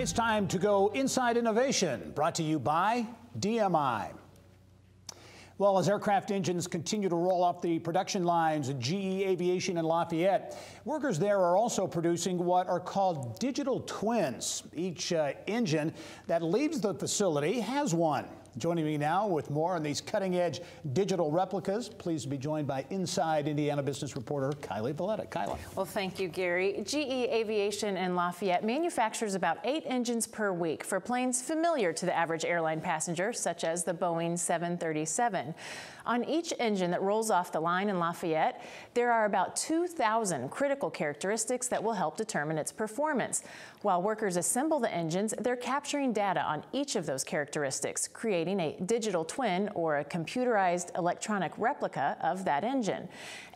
It's time to go inside innovation, brought to you by DMI. Well, as aircraft engines continue to roll off the production lines at GE Aviation in Lafayette, workers there are also producing what are called digital twins. Each uh, engine that leaves the facility has one. Joining me now with more on these cutting edge digital replicas, pleased to be joined by Inside Indiana business reporter Kylie Valletta. Kylie. Well, thank you, Gary. GE Aviation in Lafayette manufactures about eight engines per week for planes familiar to the average airline passenger, such as the Boeing 737. On each engine that rolls off the line in Lafayette, there are about 2,000 critical characteristics that will help determine its performance. While workers assemble the engines, they're capturing data on each of those characteristics, creating a digital twin or a computerized electronic replica of that engine.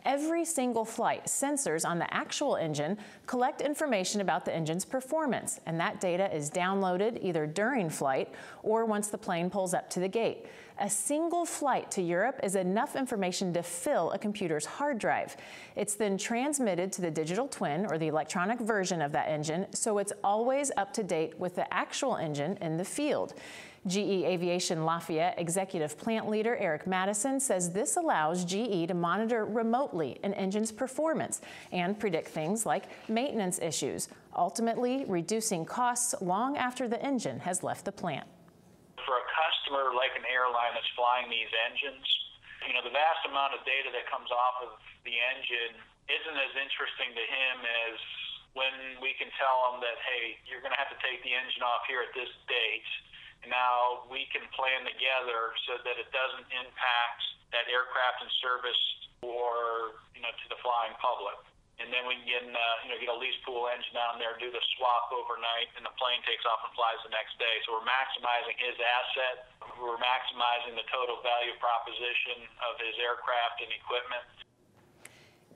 Every single flight, sensors on the actual engine collect information about the engine's performance, and that data is downloaded either during flight or once the plane pulls up to the gate. A single flight to Europe is enough information to fill a computer's hard drive. It's then transmitted to the digital twin or the electronic version of that engine, so it's always up to date with the actual engine in the field. GE Aviation Lafayette executive plant leader Eric Matteson says this allows GE to monitor remotely an engine's performance and predict things like maintenance issues, ultimately reducing costs long after the engine has left the plant For a customer like an airline that's flying these engines, you know, the vast amount of data that comes off of the engine isn't as interesting to him as when we can tell him that, hey, you're going to have to take the engine off here at this date. And now we can plan together so that it doesn't impact that aircraft in service or, you know, to the flying public and then we can uh, you know get a lease pool engine down there, do the swap overnight, and the plane takes off and flies the next day. So we're maximizing his asset. We're maximizing the total value proposition of his aircraft and equipment.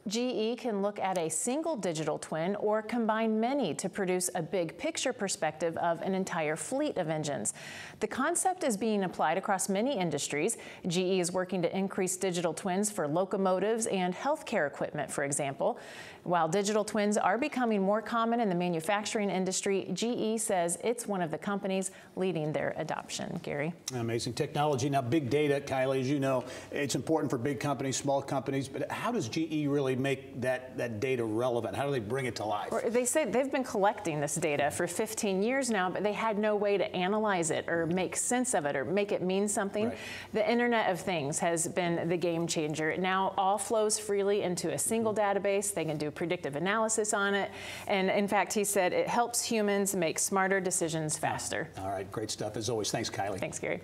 GE can look at a single digital twin or combine many to produce a big picture perspective of an entire fleet of engines. The concept is being applied across many industries. GE is working to increase digital twins for locomotives and healthcare equipment, for example. While digital twins are becoming more common in the manufacturing industry, GE says it's one of the companies leading their adoption. Gary? Amazing technology. Now, big data, Kylie, as you know, it's important for big companies, small companies, but how does GE really make that, that data relevant? How do they bring it to life? They say they've been collecting this data for 15 years now, but they had no way to analyze it or make sense of it or make it mean something. Right. The Internet of Things has been the game changer. Now all flows freely into a single mm-hmm. database. They can do predictive analysis on it. And in fact, he said it helps humans make smarter decisions faster. All right, great stuff as always. Thanks, Kylie. Thanks, Gary.